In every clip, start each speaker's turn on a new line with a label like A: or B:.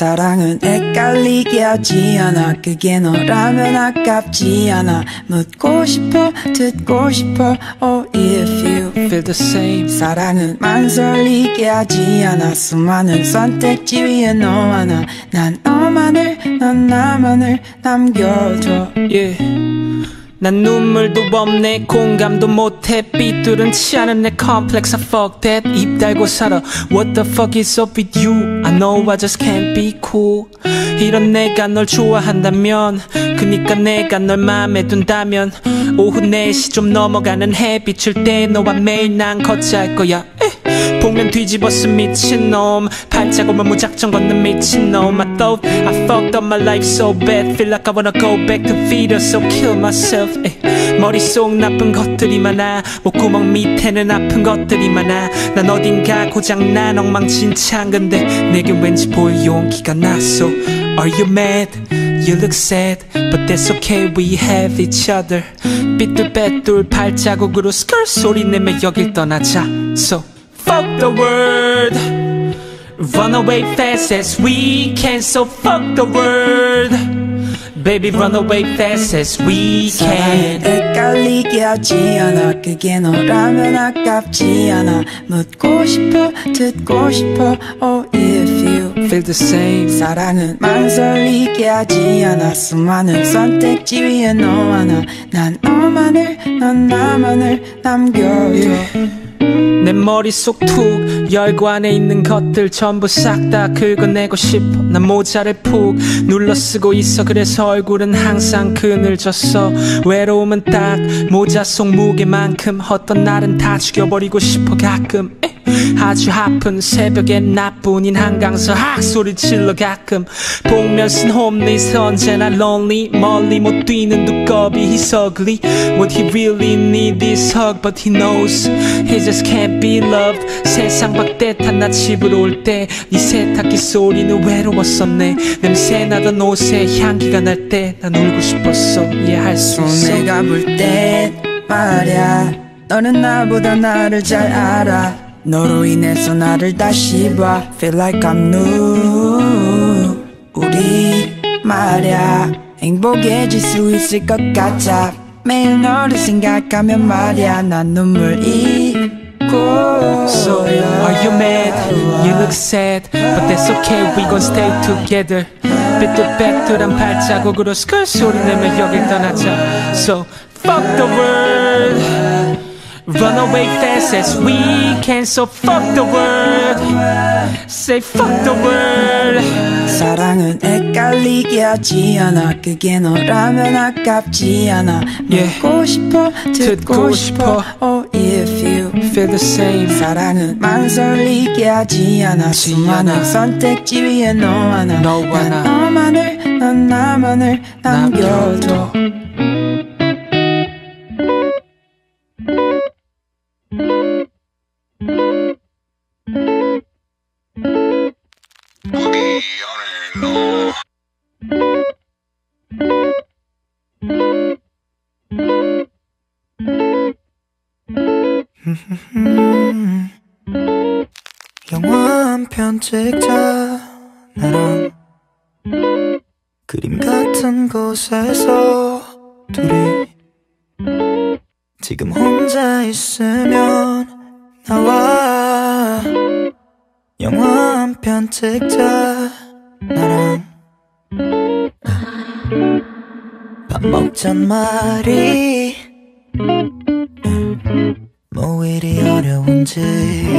A: 사랑은 헷갈리게 하지 않아. 그게 너라면 아깝지 않아. 묻고 싶어 듣고 싶어. Oh if you
B: feel the same.
A: 사랑은 망설이게 하지 않아. 수많은 선택지 위에 너 하나. 난 너만을 넌 나만을 남겨줘.
B: Yeah. 난 눈물도 없네 공감도 못해. 삐뚤은치 않은 내 I fuck that. 입 달고 살아. What the fuck is up with you? I know I just can't be cool. 이런 내가 널 좋아한다면 그니까 내가 널 맘에 둔다면 오후 4시 좀 넘어가는 해 비출 때 너와 매일 난 거치할 거야. 에. 보면 뒤집어쓴 미친놈 발자국만 무작정 걷는 미친놈 I thought I fucked up my life so bad Feel like I wanna go back to her so kill myself 에. 머릿속 나쁜 것들이 많아 목구멍 밑에는 아픈 것들이 많아 난 어딘가 고장난 엉망진창 근데 내겐 왠지 보일 용기가 났어 Are you mad? You look sad But that's okay we have each other 삐뚤빼뚤 발자국으로 스컬 소리 내며 여길 떠나자 So fuck the world Run away fast as we can So fuck the world Baby run away fast as we
A: 사랑은
B: can
A: 헷갈리게 하지 않아 그게 너라면 아깝지 않아 묻고 싶어 듣고 싶어 Oh if you
B: Feel the same
A: 사랑은 망설이게 하지 않아 수많은 선택지 위에 너 하나 난 너만을 넌 나만을 남겨줘
B: 내 머릿속 툭 열관에 있는 것들 전부 싹 다 긁어내고 싶어. 난 모자를 푹 눌러 쓰고 있어. 그래서 얼굴은 항상 그늘졌어. 외로움은 딱 모자 속 무게만큼 어떤 날은 다 죽여버리고 싶어 가끔. 에. 아주 아픈 새벽에 나뿐인 한강서 학 소리 질러 가끔. 복면 쓴 홈리스 언제나 lonely 멀리 못 뛰는 두꺼비 he's ugly. What he really need is hug but he knows he just can't be loved. 세상 밖대탄 나 집으로 올 때 네 세탁기 소리는 외로웠었네. 냄새 나던 옷에 향기가 날 때 난 울고 싶었어. 이해할 수 있어.
A: 손해가 불땐 말야. 너는 나보다 나를 잘 알아 너로 인해서 나를 다시 봐 Feel like I'm new 우리 말야 행복해질 수 있을 것 같아 매일 너를 생각하면 말야 난 눈물 잊고
B: So are you mad? You look sad But that's okay we gon' stay together 삐뚤빼뚤한 발자국으로 스컬 소리 내며 여길 떠나자 So fuck the world Run away fast as we can So fuck the world. Say fuck the world.
A: 사랑은 헷갈리게 하지 않아. 그게 너라면 아깝지 않아.
B: Yeah.
A: 묻고 싶어 듣고 싶어. Oh if you
B: Feel the same.
A: 사랑은 망설이게 하지 않아. 수많은. 선택지 위에 너 하나. 너난
B: 하나.
A: 너만을 넌 나만을 남겨줘
C: 편 찍자 나랑 그림 같은 곳에서 둘이 지금 혼자 있으면 나와 영화 한 편 찍자 나랑 밥 먹잔 말이 뭐 이리 어려운지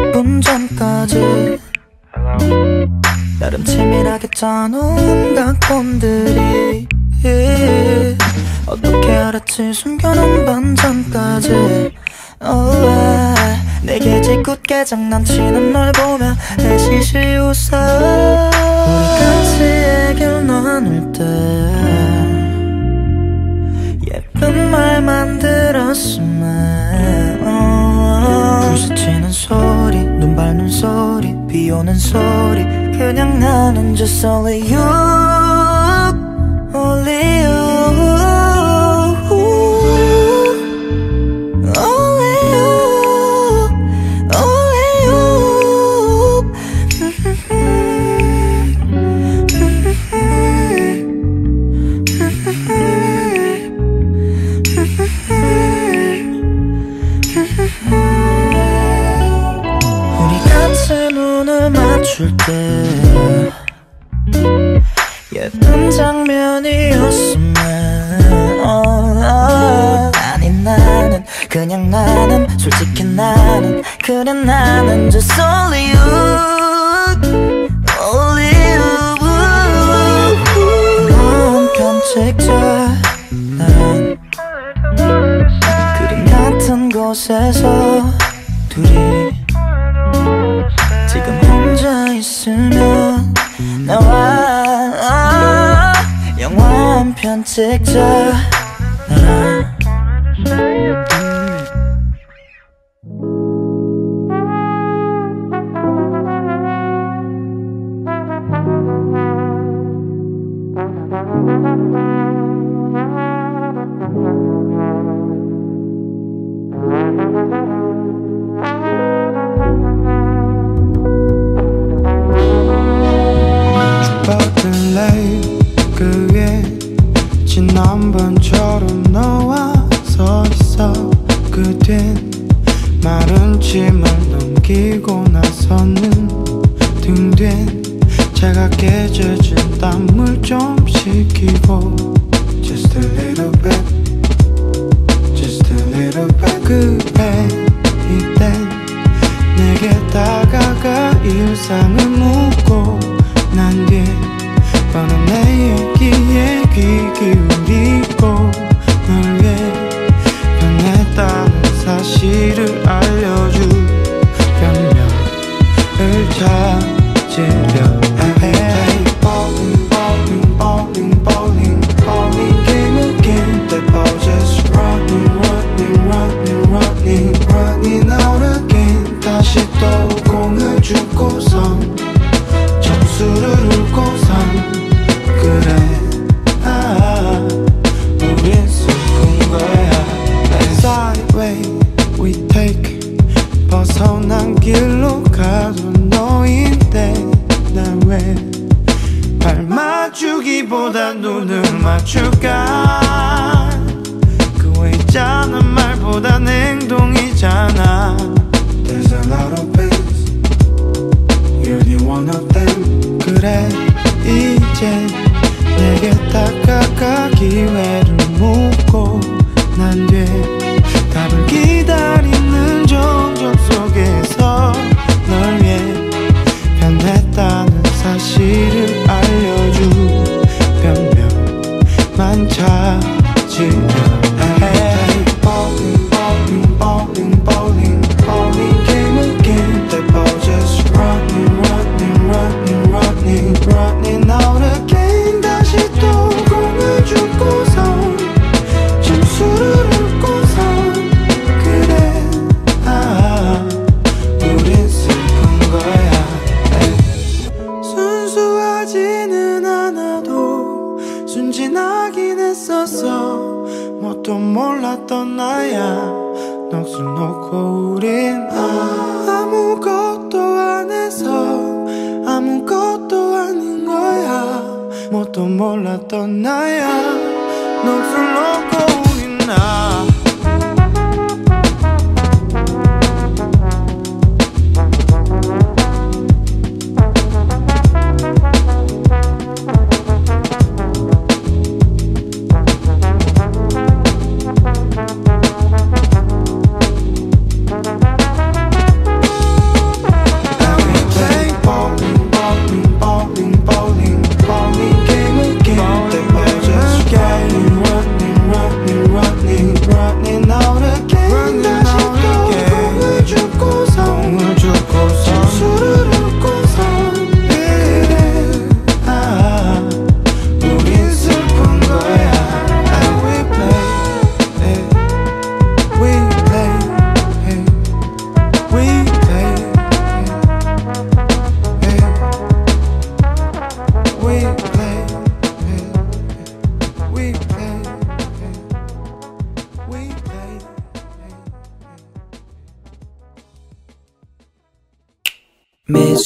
C: 10분 전까지. 나름 치밀하게 짜놓은 각본들이. 어떻게 알았지? 숨겨놓은 반전까지. Oh, yeah. 내게 짓궂게 장난치는 널 보면 대시시 웃어 우리 같이 얘길 나눌 때. 예쁜 말만 들었으면 어, 부딪히는 소리 눈 밟는 소리 비 오는 소리. 그냥 나는 just only you. 멈출 때 예쁜 장면이었으면 oh, oh. 아니 나는 그냥 나는 솔직히 나는 그래 나는 just only you 그림 같은 곳에서 둘이
D: tick-tock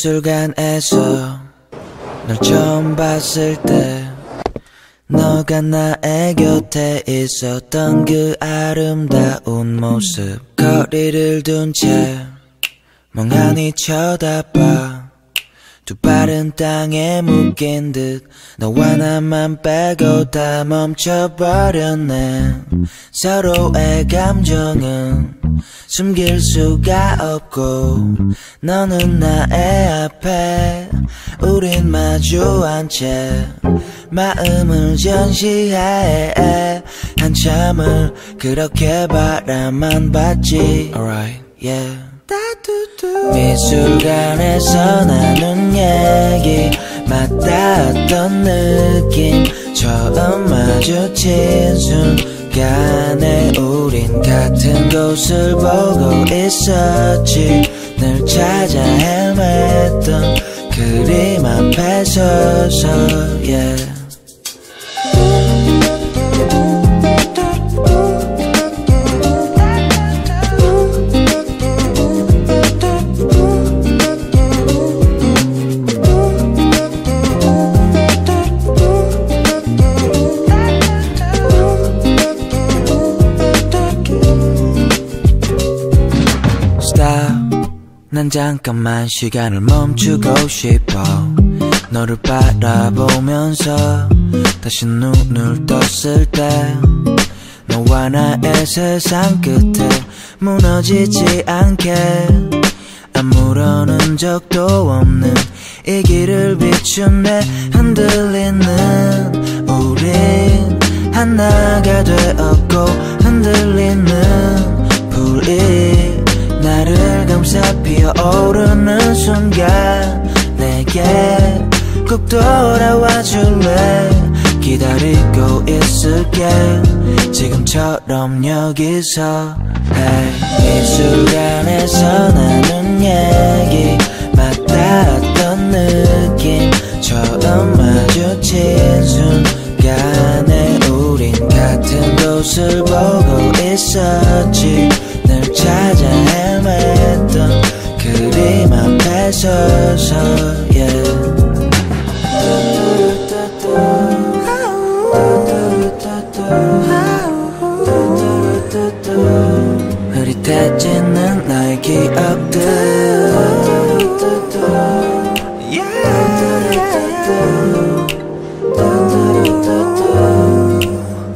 E: 미술관에서 널 처음 봤을 때 너가 나의 곁에 있었던 그 아름다운 모습. 거리를 둔 채 멍하니 쳐다봐 두 발은 땅에 묶인 듯 너와 나만 빼고 다 멈춰버렸네. 서로의 감정은 숨길 수가 없고 너는 나의 앞에 우린 마주한 채 마음을 전시해. 한참을 그렇게 바라만 봤지. Alright, yeah 미술관에서 나눈 얘기 맞닿았던 느낌. 처음 마주친 순간에 우린 같은 곳을 보고 있었지. 늘 찾아 헤맸던 그림 앞에 서서 yeah. 잠깐만 시간을 멈추고 싶어. 너를 바라보면서 다시 눈을 떴을 때 너와 나의 세상 끝에 무너지지 않게. 아무런 흔적도 없는 이 길을 비춘 내 흔들리는 우린 하나가 되었고 흔들리는 불이 나를 감싸 피어오르는 순간 내게 꼭 돌아와 줄래? 기다리고 있을게. 지금처럼 여기서 hey. 미술관에서 나눈 얘기 맞닿았던 느낌. 처음 마주친 순간에 우린 같은 곳을 보고 있었지. 늘 찾아 그림 앞에 서서. 흐릿해지는 나의 기억들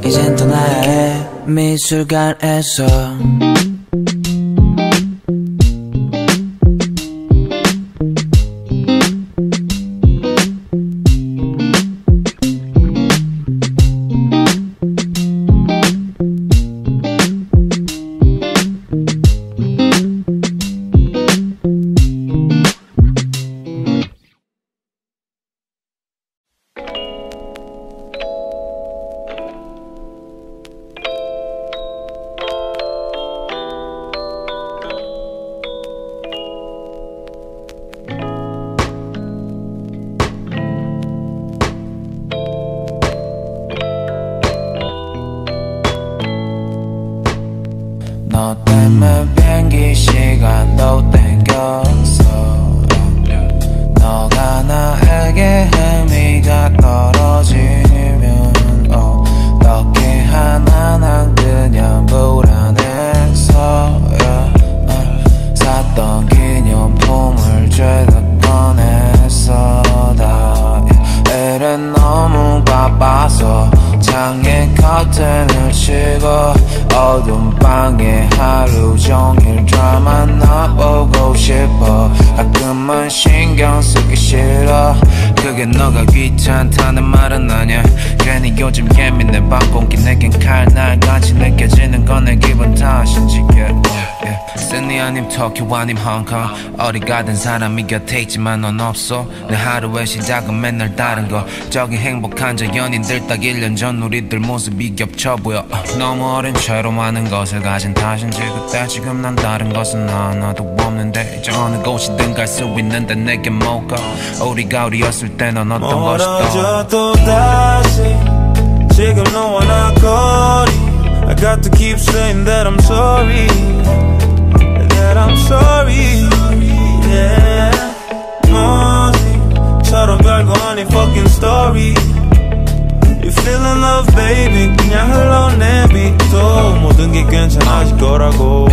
E: 이젠 떠나야 해 미술관에서 아님 홍콩 어디 가든 사람이 곁에 있지만 넌 없어. 내 하루의 시작은 맨날 다른 거. 저기 행복한 저 연인들 딱 1년 전 우리들 모습이 겹쳐 보여. 너무 어린 채로 많은 것을 가진 탓인지 그때 지금 난 다른 것은 하나도 없는데 이제 어느 곳이든 갈 수 있는데 내게 뭐가? 우리가 우리였을 때 넌 어떤 것이 떠
F: 멀어져 또 다시 지금 너와 나 거리. I got to keep saying that I'm sorry I'm sorry yeah.
G: 뭐지 서로 별거 아닌 fucking story. You feel in love baby 그냥 흘러내비도 모든 게 괜찮아질 거라고.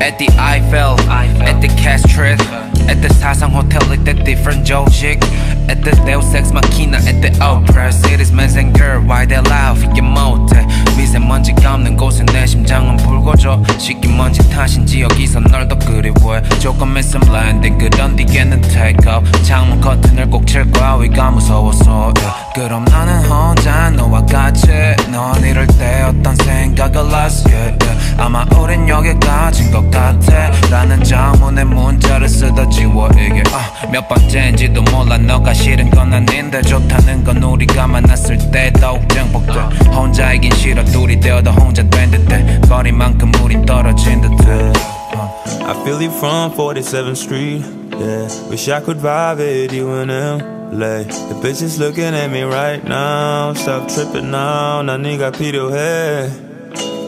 F: At the Eiffel, at the Castret, at the 사상 호텔, at the different 조직 at the Deus Ex Machina, at the Opera, cities, men and girl, why they laugh, 이게 못해. 미세먼지가 없는 곳에 내 심장은 불고져. 식기 먼지 탓인지 여기서 널더 그리워해. 조금 있음 blend, 그런 뒤에는 take off. 창문 커튼을 꼭 칠 거야, 위가 무서워서. yeah. 그럼 나는 혼자 너와 같이, 넌 이럴 때 어떤 생각을 하게, yeah. 아마 우린 여기까지인 것 같아 라는 자문의 문자를 쓰다 지워 이게 아, 몇 번째인지도 몰라 너가 싫은 건 아닌데 좋다는 건 우리가 만났을 때 더욱 정복돼 혼자이긴 싫어 둘이 되어도 혼자 된 듯해 거리만큼 우린 떨어진 듯해 어.
G: I feel you from 47th Street. Yeah, wish I could vibe it, you in LA. The bitches looking at me right now. Stop tripping now. 난 네가 필요해.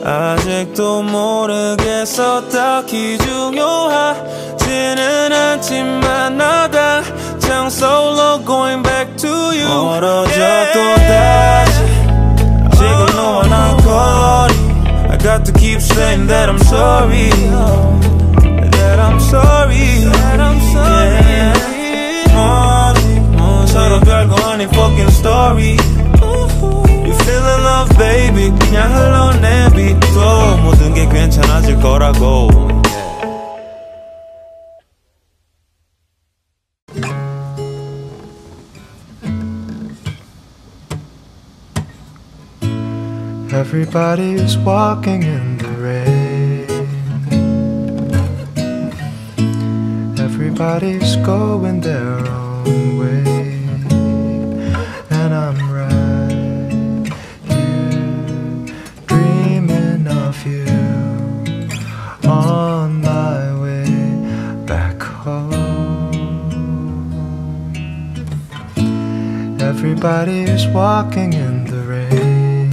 G: 아직도 모르겠어 딱히 중요하지는 않지만 나다 장 solo going back to you 멀어져 또 다시 지금 너와 난 거리 I got to keep saying that I'm sorry That I'm sorry That I'm sorry yeah. 서로 별거 아닌 fucking story You feeling love baby 그냥 흘러내비둬 모든 게 괜찮아질 거라고
H: Everybody's walking in the rain. Everybody's going their own Everybody's walking in the rain.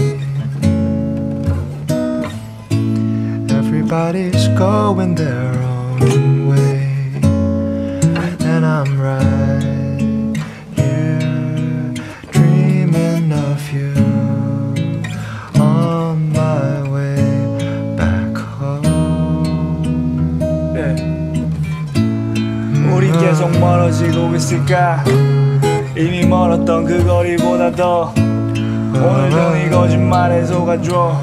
H: Everybody's going their own way, and I'm right here dreaming of you on my way back home.
I: 우리 계속 멀어지고 있을까 이미 멀었던 그 거리보다 더 오늘도 네 거짓말에 속아줘.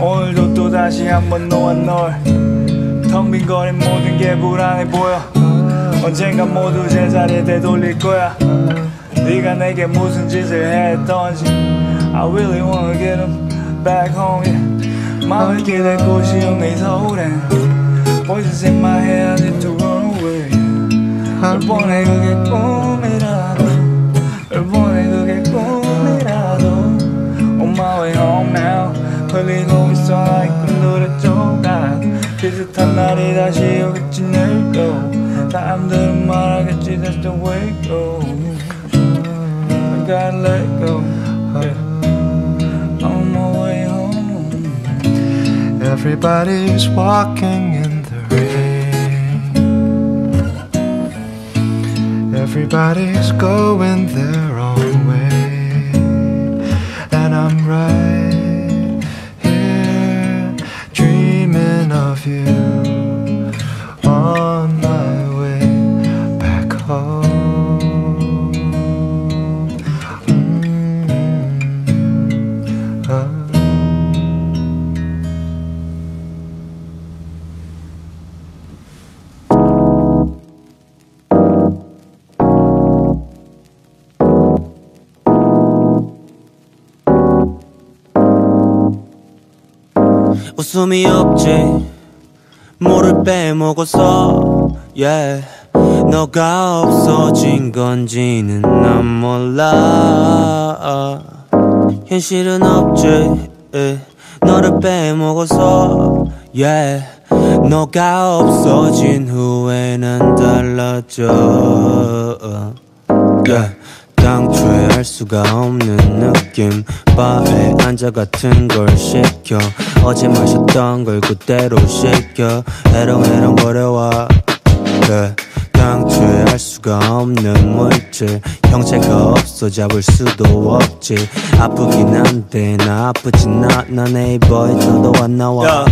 I: 오늘도 또 다시 한번 너와 널 텅 빈 거린 모든 게 불안해 보여. 언젠가 모두 제자리에 되돌릴 거야. 네가 내게 무슨 짓을 했던지 I really wanna get them back home yeah. 마음을 기댈 곳이 없네 이 서울엔 Voices in my head I need to run away 널 보내 그게 꿈 비슷한 날이 다시 오겠지 내일도 사람들은 말하겠지 that's the way it goes I gotta let go yeah. On my way home
H: Everybody's walking in the rain. Everybody's going their own way. And I'm right Mm. Oh.
J: 웃음이 없지 뭐를 빼먹어서 yeah. 너가 없어진 건지는 난 몰라 현실은 없지 eh. 너를 빼먹어서 yeah. 너가 없어진 후에 난 달라져 yeah. 알 수가 없는 느낌. 바에 앉아 같은 걸 시켜. 어제 마셨던 걸 그대로 시켜. 해롱해롱 거려와. 그래 당초에 알 수가 없는 물질. 형체가 없어 잡을 수도 없지. 아프긴 한데 나 아프진 않아 네이버에 떠도 안 나와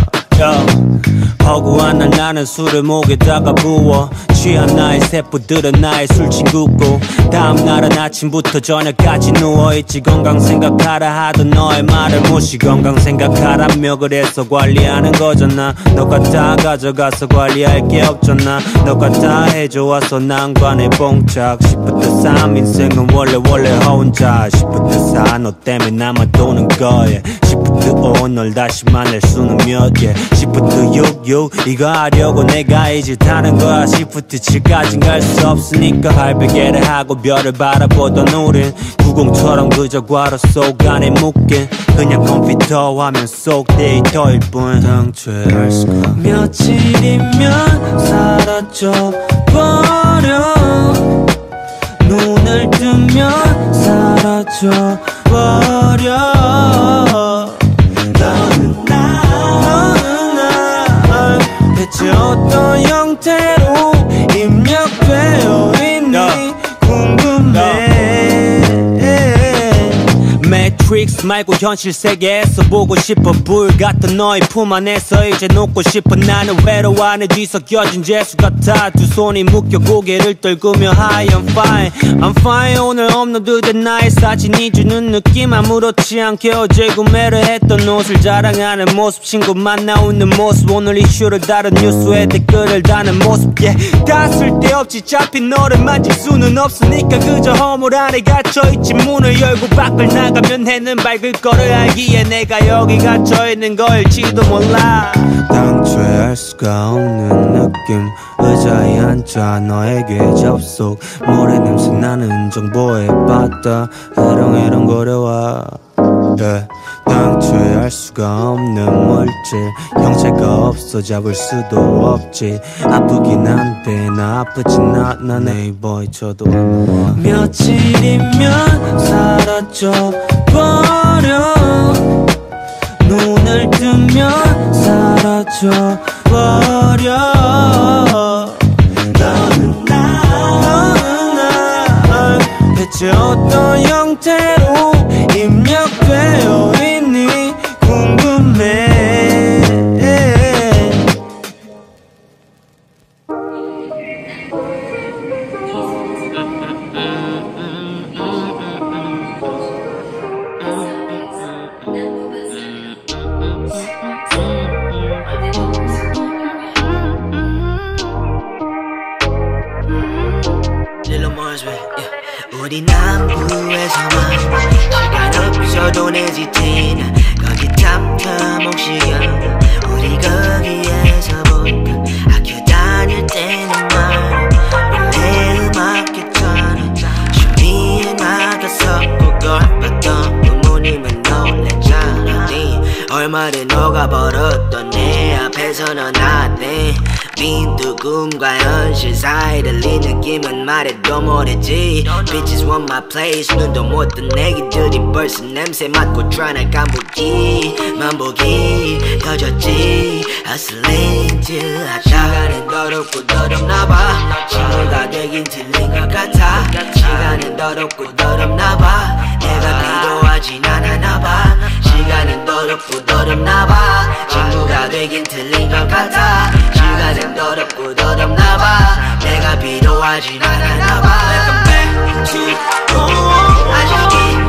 J: 허구한 날 나는 술을 목에다가 부어. 취한 나의 세포들은 나의 술친구고. 다음날은 아침부터 저녁까지 누워있지. 건강 생각하라 하던 너의 말을 무시. 건강 생각하라며 그래서 관리하는 거잖아. 너가 다 가져가서 관리할 게 없잖아. 너가 다 해줘와서 난관에 봉착. shift 3 인생은 원래 원래 혼자. shift 4 너 때문에 남아도는 거야 shift 5널 다시 만날 수는 몇개 shift 6 6 이거 하려고 내가 이 짓 하는 거야. shift 7까진 갈 수 없으니까 발베개를 하고 별을 바라보던 우린 90처럼 그저 괄호 속 안에 묶인 그냥 컴퓨터 화면 속 데이터일 뿐. 알 수가 며칠이면 사라져 버려. 눈을 뜨면 사라져 버려 대체 어떤 형태로 입력되어 트릭스 말고 현실 세계에서 보고 싶어. 불 같은 너의 품 안에서 이제 녹고 싶어. 나는 외로워 안에 뒤섞여진 죄수 같아. 두 손이 묶여 고개를 떨구며 Hi I'm fine. I'm fine. 오늘 업로드된 나의 사진이 주는 느낌. 아무렇지 않게 어제 구매를 했던 옷을 자랑하는 모습. 친구 만나 웃는 모습. 오늘 이슈를 다룬 뉴스에 댓글을 다는 모습. yeah. 다 쓸데없이 잡힌 너를 만질 수는 없으니까 그저 허물 안에 갇혀있지. 문을 열고 밖을 나가면 해는 밝을 거를 알기에 내가 여기 갇혀 있는 거일지도 몰라. 당초에 알 수가 없는 느낌. 의자에 앉아 너에게 접속. 모래 냄새 나는 정보의 바다 해롱해롱거려와 네. 당초에 알 수가 없는 물질 형체가 없어 잡을 수도 없지. 아프긴 한데 나 아프진 않아. 네이버에 쳐도 며칠이면 사라져 버려. 눈을 뜨면 사라져 버려 대체 어떤 형태로 입력되어 있
E: 시간 없어도 내지티나 거기 탐탐 옥시야 우리 거기에서 볼까 학교 다닐 때는 말야 원래 음악 했잖아 준비해 나가서 그걸 봤던 부모님은 놀랬잖아 네 얼마를 녹아버렸던 내 앞에서는 nothing 빈두 꿈과 현실 사이 를 이 느낌은 말해도 모르지. Bitches want my place. 눈도 못뜬 애기들이 벌써 냄새 맡고 tryna 간보기 만보기 터졌지. Hustling till I 시간은 더럽고 더럽나봐. 친구가 되긴 틀린 것 같아. 시간은 더럽고 더럽나봐. 내가 필요하진 않아나봐. 시간은 더럽고 더럽나봐. 친구가 되긴 틀린 것 같아 시간은 더럽고 더럽나봐. 내가 필요하진 않아나봐. Welcome back to home 아직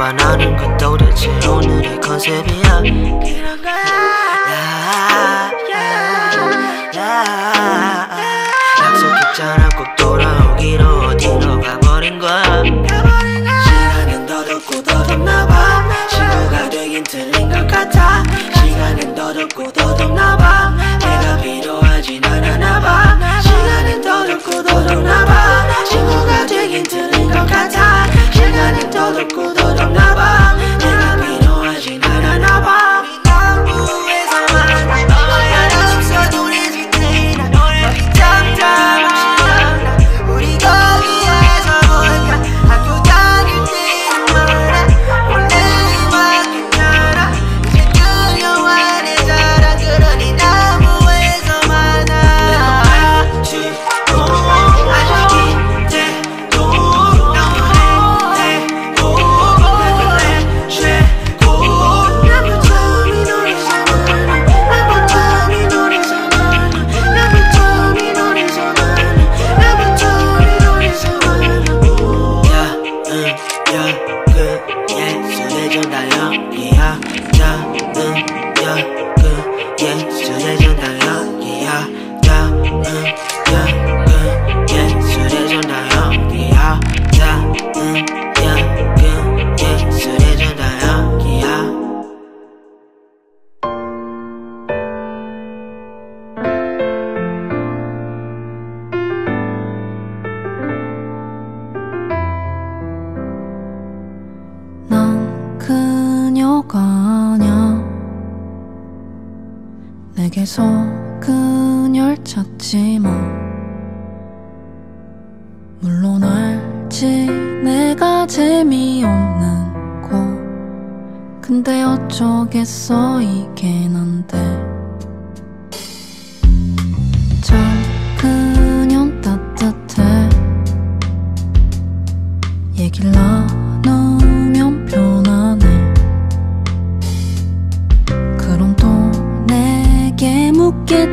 E: 안 하는 건 도대체 오늘의 컨셉이야. 야,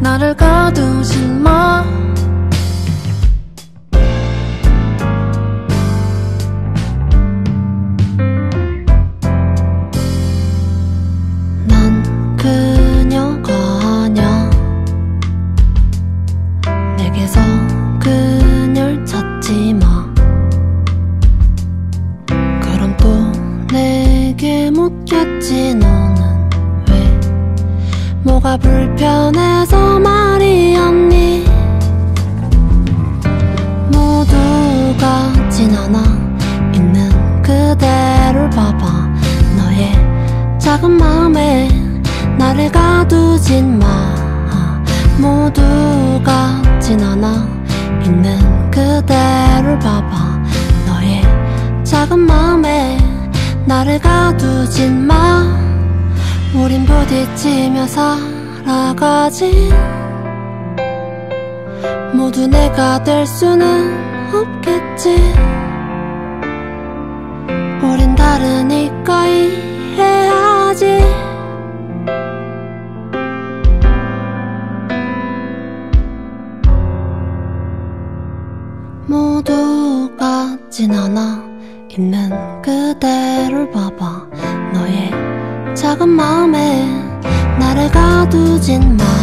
E: 나를 가두진
K: 마. 마음에 나를
D: 가두진 마.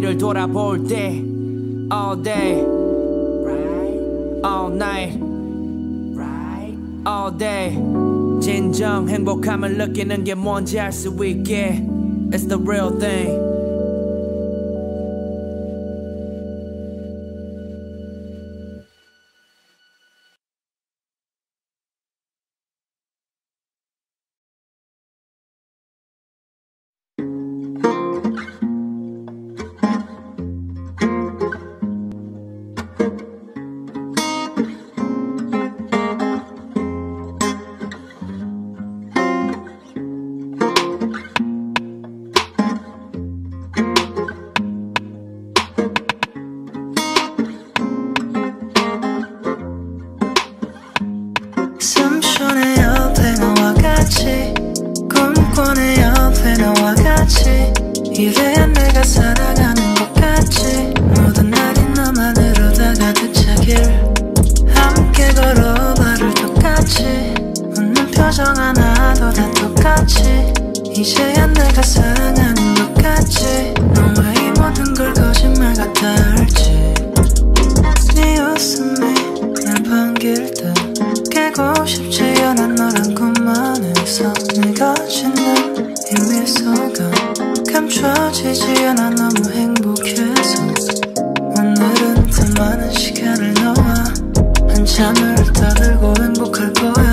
D: 뒤를 돌아볼 때 All day. All night. All day 진정 행복함을 느끼는 게 뭔지 알 수 있게 It's the real thing
L: 같이. 이래 내가 살아가는 것 같이. 모든 날이 너만으로다 가득 차길. 함께 걸어 발을 똑같이. 웃는 표정 하나도 다 똑같이. 이제야 내가 사랑하는 것 같이. 너와 이 모든 걸 거짓말 같아 할지? 네 웃음이 날 반길 듯 깨고 싶지. 감춰지지 않아 너무 행복해서 오늘은 더 많은 시간을 너와 한참을 떠들고 행복할 거야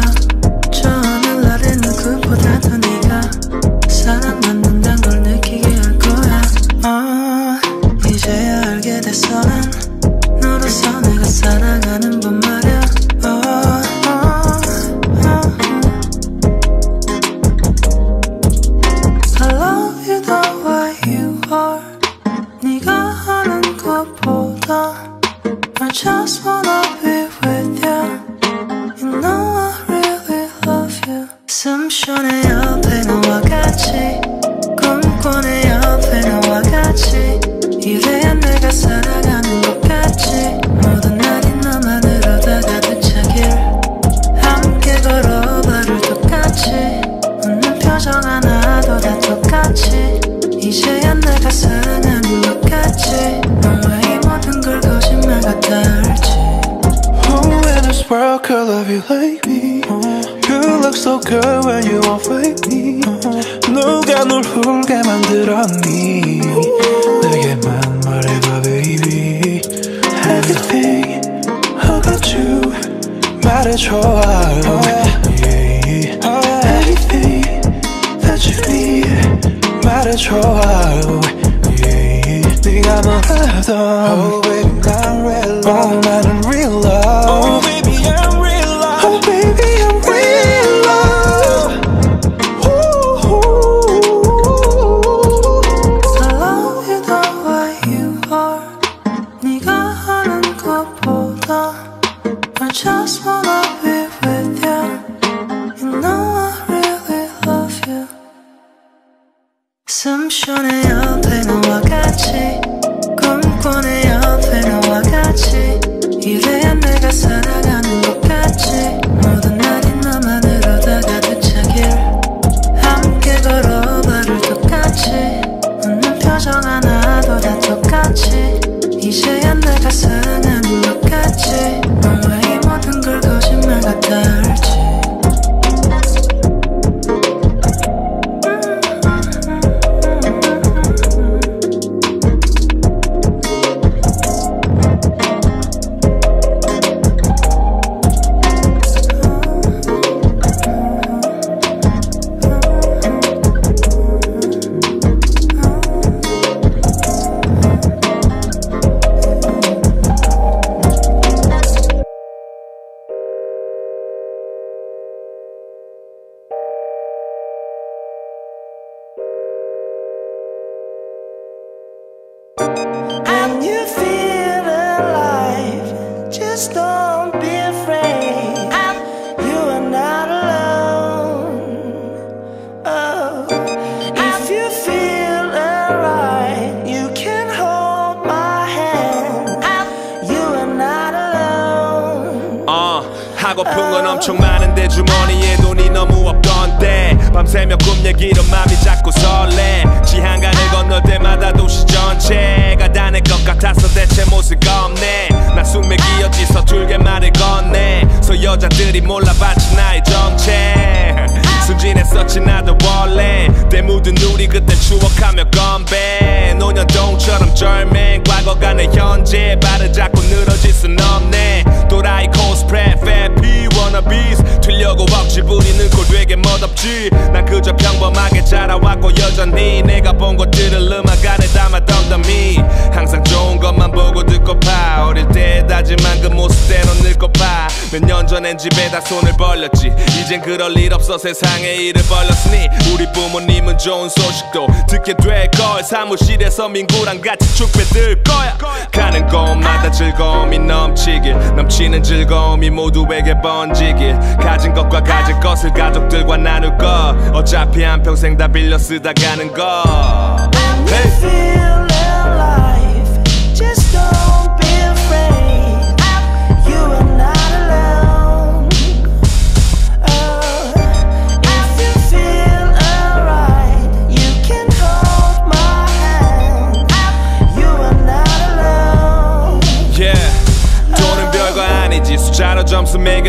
M: this world could love you like me? You look so good when you are with me. 누가 널 울게 만들었니? 내게만 말해봐, baby. Everything about you 말해줘. Yeah. Everything that you need 말해줘. Yeah. 네가 뭐라던 Oh baby I'm real love
N: 건배 노년동처럼 절맹 과거가 내 현재 발을 잡고 늘어질 순 없네. 또라이 코스프레 페피 워너비스 튀려고 억지 부리는 꼴 되게 멋없지. 난 그저 평범하게 자라왔고 여전히 내가 본 것들을 음악 안에 담아 덤덤히 항상 좋은 것만 보고 듣고 봐 어릴 때 다짐한 그 모습대로 늙고 봐몇 년 전엔 집에다 손을 벌렸지. 이젠 그럴 일 없어 세상에 일을 벌렸으니. 우리 부모님은 좋은 소식도 듣게 될 걸 사무실에서 민구랑 같이 축배 들 거야. 가는 곳마다 즐거움이 넘치길. 넘치는 즐거움이 모두에게 번지길. 가진 것과 가질 것을 가족들과 나눌 것 어차피 한평생 다 빌려 쓰다 가는 것
O: And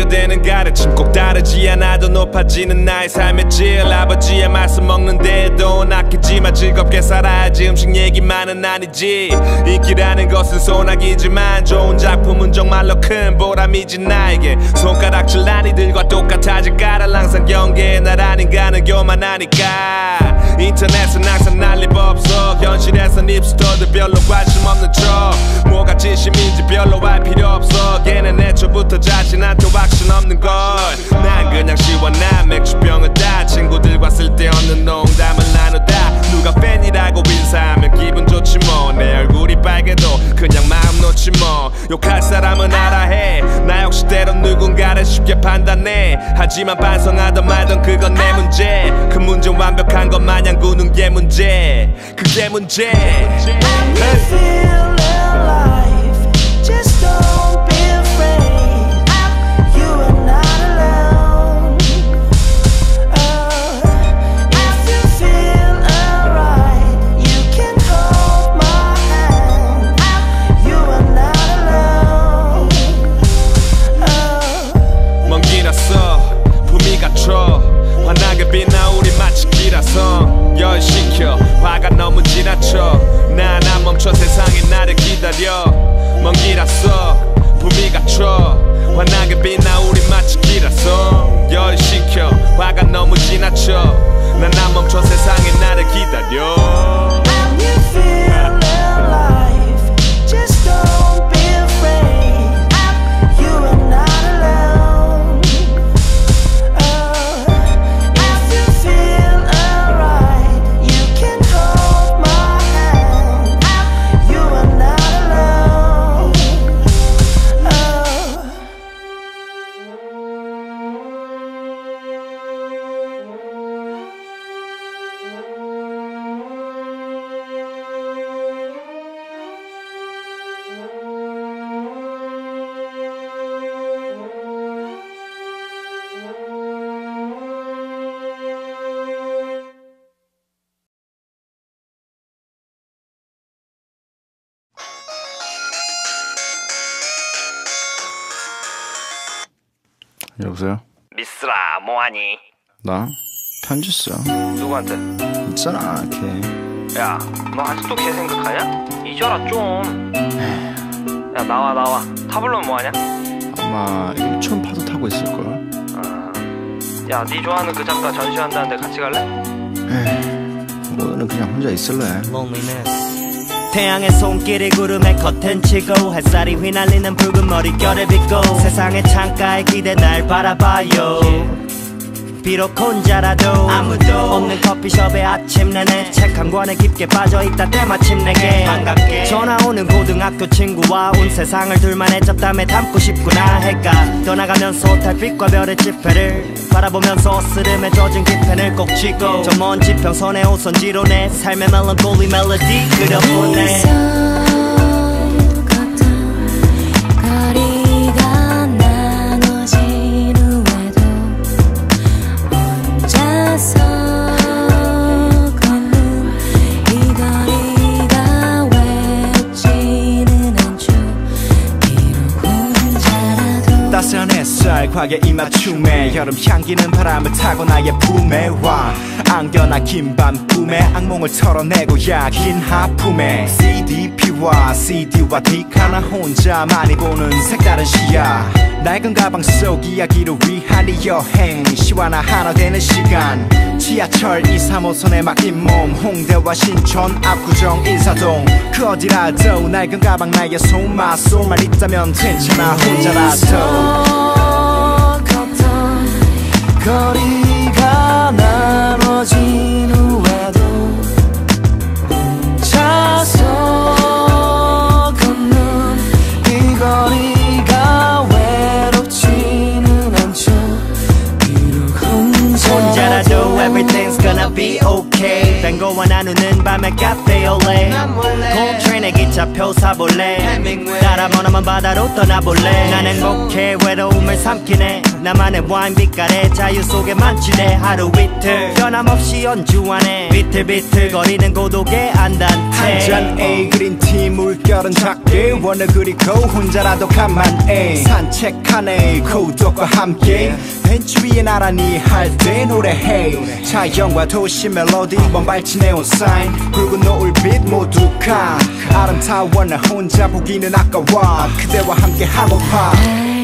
N: 매겨대는 가르침 꼭 다르지 않아도 높아지는 나의 삶의 질. 아버지의 말씀 먹는데도 아끼지만 즐겁게 살아야지. 음식 얘기만은 아니지. 인기라는 것은 소나기지만 좋은 작품은 정말로 큰 보람이지 나에게. 손가락질 난이들과 똑같아질까를 항상 경계에 나란히 가는 교만하니까 인터넷은 항상 난리법석 현실에선 입스터들 별로 관심 없는 척. 뭐가 진심인지 별로 알 필요 없어. 걔는 애초부터 자신한테 왁신 없는 걸난 그냥 시원한 맥주병을 다 친구들과 쓸데없는 농담을 나누다. 누가 팬이라고 인사하면 기분 좋지 뭐. 내 얼굴이 빨개도 그냥 마음 놓지 뭐. 욕할 사람은 알아 해나 역시 때론 누군가를 쉽게 판단해. 하지만 반성하던 말던 그건 내 문제. 그 문제 완벽한 것 마냥 구는 게 문제. 그게 문제.
D: You
N: 지나쳐 난안 멈춰. 세상이 나를 기다려. 먼 길었어 봄이 갇혀 환하게 빛나 우리 마치 길어서. 열시켜. 화가 너무 지나쳐. 난 안 멈춰. 세상이 나를 기다려
P: 여보세요?
Q: 미스라 뭐하니?
P: 나? 편지 써
Q: 누구한테?
P: 있잖아 걔
Q: 야, 너 아직도 걔 생각하냐? 잊어라 좀. 야, 나와 나와. 타블로는 뭐하냐?
P: 아마 1촌 파도 타고 있을걸
Q: 야, 네 좋아하는 그 작가 전시한다는데 같이 갈래?
P: 오늘은 그냥 혼자 있을래
R: 태양의 손길이 구름에 커튼 치고 햇살이 휘날리는 붉은 머릿결을 빗고 세상의 창가에 기대 날 바라봐요 비록 혼자라도 아무도 없는 커피숍의 아침 내내 책 한 권에 깊게 빠져있다 때마침 내게 반갑게. 전화 오는 고등학교 친구와 온 세상을 둘만의 잡담에 담고 싶구나 해가 떠나가면서 달빛과 별의 지휘를 바라보면서 시름에 젖은 깃펜을 꼭 쥐고 저 먼 지평선에 오선지로 내 삶의 멜랑콜리 멜로디 그려보네 햇살 과게 입맞춤에 여름 향기는 바람을 타고 나의 품에 와. 안겨나 긴 밤 꿈에 악몽을 털어내고 야긴 하품에. CDP와 CD와 D 하나 혼자만이 보는 색다른 시야. 낡은 가방 속 이야기를 위한 이 여행. 시와 나 하나 되는 시간. 지하철 2, 3호선에 막힌 몸. 홍대와 신촌 압구정 인사동. 그 어디라도 낡은 가방 나의 손맛 소만 있다면 괜찮아. 혼자라도
D: 거리가 나눠
R: 뱅고와 나누는 밤의 카페 올레 콜트레인의 기차 차표 사볼래. 따라 번호만 바다로 떠나볼래. 난 행복해 외로움을 삼키네. 나만의 와인 빛깔에 자유 속에 만취돼. 하루 이틀 변함없이 연주하네. 비틀비틀 거리는 고독의 안단테
S: 한잔 A 그린티 물결은 작게. 원을 그리고 혼자라도 가만해 산책하네. 고독과 함께. 벤치 위에 나란히 할 때 노래해. 자연과 도시 멜로디 먼발 치 네온 사인. 붉은 노을빛 모두 가. 아름다워 나 혼자 보기는 아까워. 그대와 함께 하고파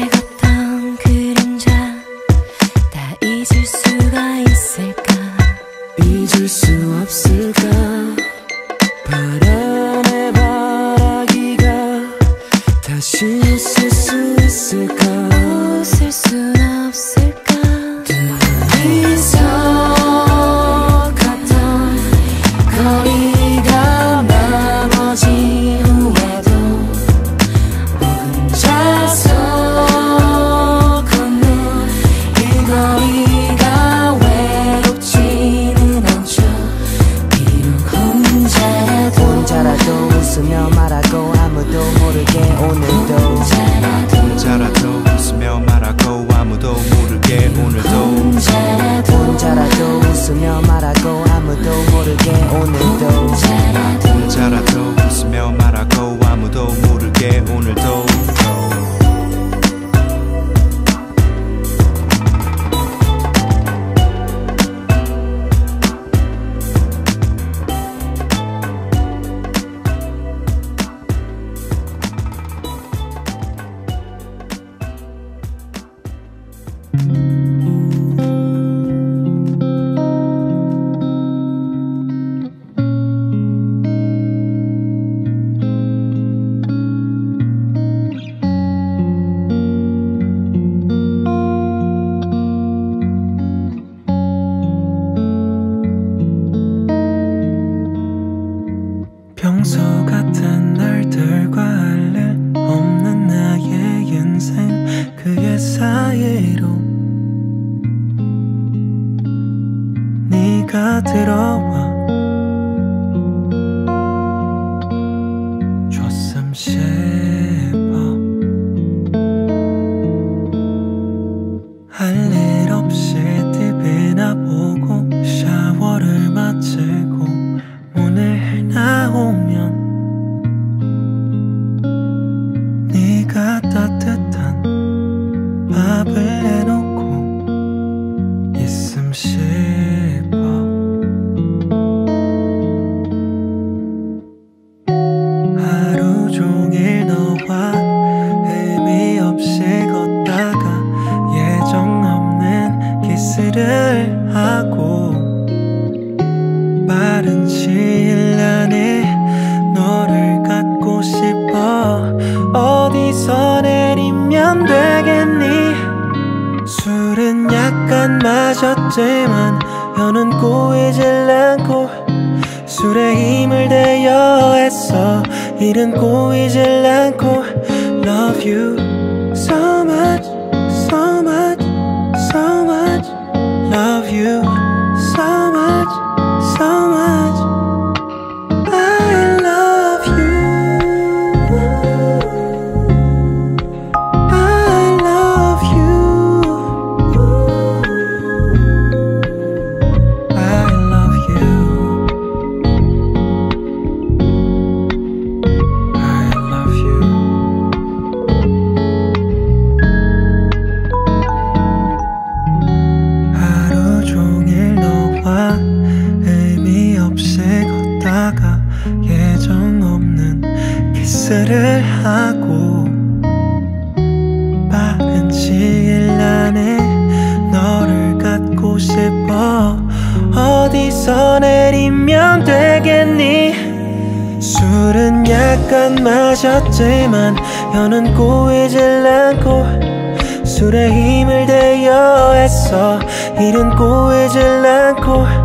T: 마셨지만 여는 꼬이질 않고 술에 힘을 대여 했어 일은 꼬이질 않고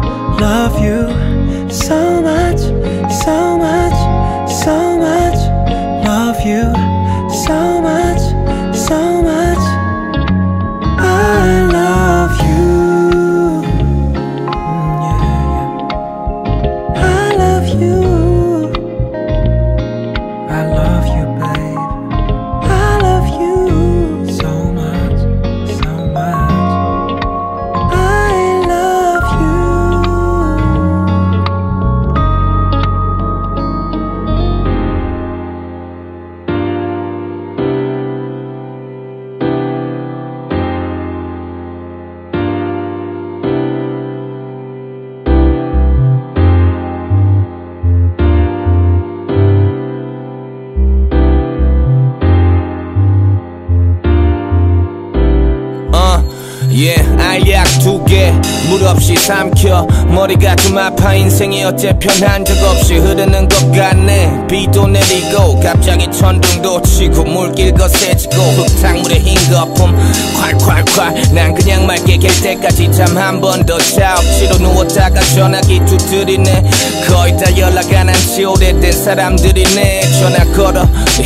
F: 매일 약두 개. 물 없이 삼켜. 머리가 좀 아파 인생이 어째 편한 적 없이 흐르는 것 같네. 비도 내리고 갑자기 천둥도 치고 물길 거세지고 흙탕물에 흰 거품. 콸콸콸. 난 그냥 맑게 갤 때까지 잠 한 번 더 자. 억지로 누웠다가 전화기 두드리네. 거의 다 연락 안 한지 오래된 사람들이네. 전화 걸어.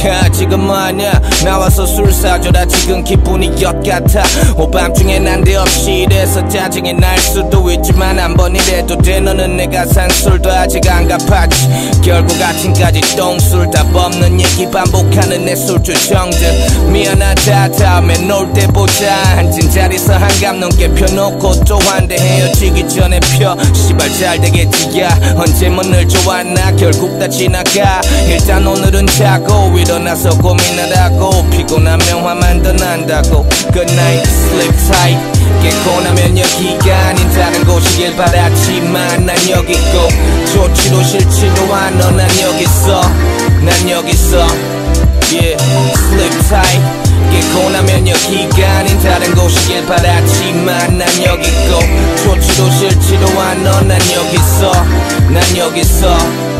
F: 야 지금 뭐하냐? 나와서 술 사줘라. 지금 기분이 엿 같아. 오밤중에 난데없이 이래서 짜증이 날 수도 있지만 한 번이라도 돼. 너는 내가 산 술도 아직 안 갚았지. 결국 아침까지 똥술 답 없는 얘기 반복하는 내 술주 정들 미안하다 다음에 놀 때 보자. 앉은 자리서 한감 넘게 펴놓고 또 한 대 헤어지기 전에 펴. 시발 잘 되겠지 야. 언제 문을 좋았나? 결국 다 지나가. 일단 오늘은 자고 일어나서 고민하라고. 피곤하면 화만 더 난다고. Good night sleep tight 나면 여기가 아닌 다른 곳이길 바랐지만 난 여기 있고 좋지도 싫지도 않아. 난 여기 있어 난 여기 있어 Yeah sleep tight. 나면 여기가 아닌 다른 곳이길 바랐지만 난 여기 있고 좋지도 싫지도 않아. 난 여기 있어 난 여기 있어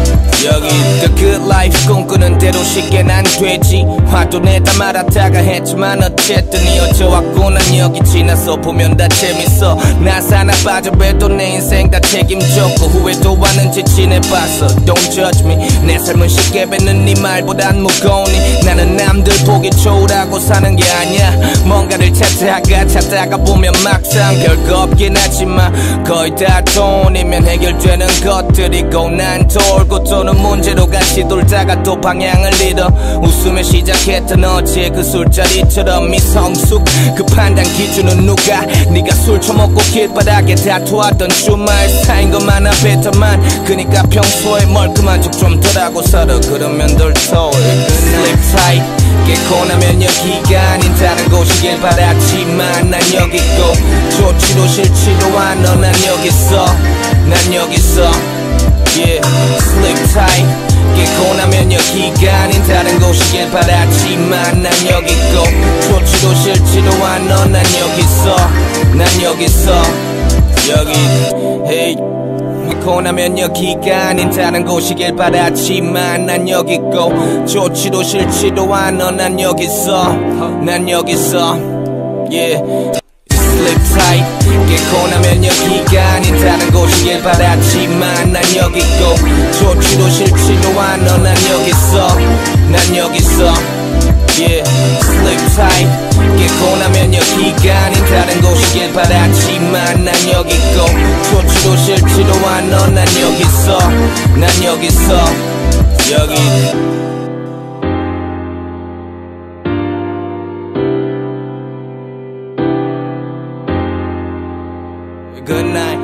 F: 여기 The good life 꿈꾸는 대로 쉽게는 안 되지. 화도 내다 말았다가 했지만 어쨌든 이어져왔고 난 여기 지나서 보면 다 재밌어. 나 사나 빠져 봬도 내 인생 다 책임졌고 후회도 하는지 지내봤어. Don't judge me. 내 삶은 쉽게 뱉는 네 말보단 무거우니. 나는 남들 보기 좋으라고 사는 게 아니야 뭔가를 찾다가 찾다가 보면 막상 별거 없긴 하지만 거의 다 돈이면 해결되는 것들이고 난 돌고 도는 문제로 같이 돌다가 또 방향을 잃어 웃으며 시작했던 어제 그 술자리처럼 미성숙 그 판단 기준은 누가? 네가 술 처먹고 길바닥에 다투었던 주말 사인 것만 앞에더만 그니까 평소에 멀끔한 척좀 덜하고 살아 그러면 덜 서울. Sleep tight 깨고 나면 여기가 아닌 다른 곳이길 바랐지만 난 여기 있고 좋지도 싫지도 않아. 난 여기 있어 난 여기 있어 Yeah, sleep tight. 깨고 나면 여기가 아닌 다른 곳이길 바랐지만 난 여기 있고 좋지도 싫지도 않아. 난 여기 있어 난 여기 있어 여기 Hey 깨고 나면 여기가 아닌 다른 곳이길 바랐지만 난 여기 있고 좋지도 싫지도 않아. 난 여기 있어. 난 여기 있어. Yeah. Sleep tight. 깨고 나면 여기가 아닌 다른 곳이길 바랐지만 난 여기 있고 좋지도 싫지도 않아. 난 여기 있어. 난 여기 있어. Yeah sleep tight 깨고 나면 여기가 아닌 다른 곳이길 바랐지만 난 여기 있고 좋지도 싫지도 않아. 난 여기 있어. 난 여기 있어. 여기. Good night